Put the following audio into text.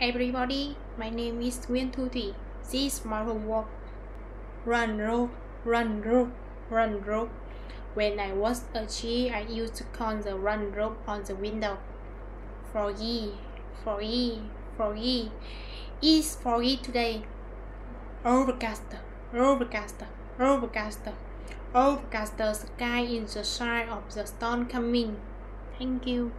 everybody. My name is Nguyen Thu Thủy. This is my homework. Run rope, run rope, run rope. When I was a child, I used to count the run rope on the window. Froggy, froggy, froggy. It's froggy today. Overcast, overcast, overcast, overcast the sky in the shine of the storm coming. Thank you.